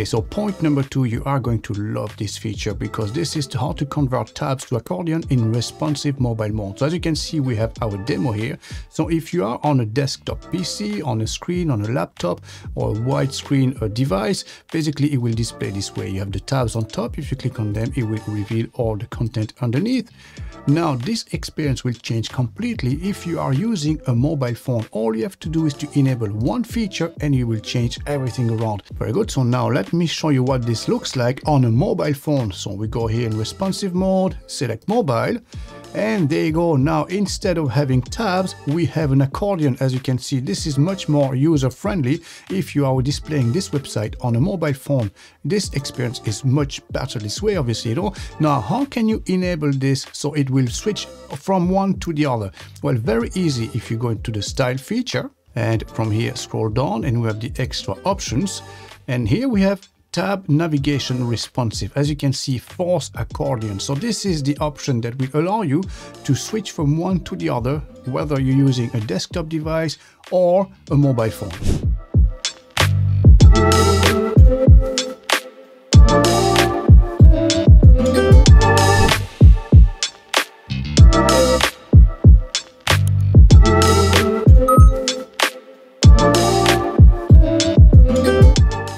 Okay, so point number two, you are going to love this feature because this is how to convert tabs to accordion in responsive mobile mode. So as you can see, we have our demo here. So if you are on a desktop PC, on a screen, on a laptop or a widescreen device, basically it will display this way. You have the tabs on top. If you click on them, it will reveal all the content underneath. Now this experience will change completely if you are using a mobile phone. All you have to do is to enable one feature and you will change everything around. Very good. So now let me show you what this looks like on a mobile phone. So we go here in responsive mode, select mobile, and there you go. Now, instead of having tabs, we have an accordion. As you can see, this is much more user-friendly if you are displaying this website on a mobile phone. This experience is much better this way, obviously. You know? Now, how can you enable this so it will switch from one to the other? Well, very easy if you go into the style feature and from here scroll down and we have the extra options and here we have tab navigation responsive as you can see force accordion. So this is the option that will allow you to switch from one to the other whether you're using a desktop device or a mobile phone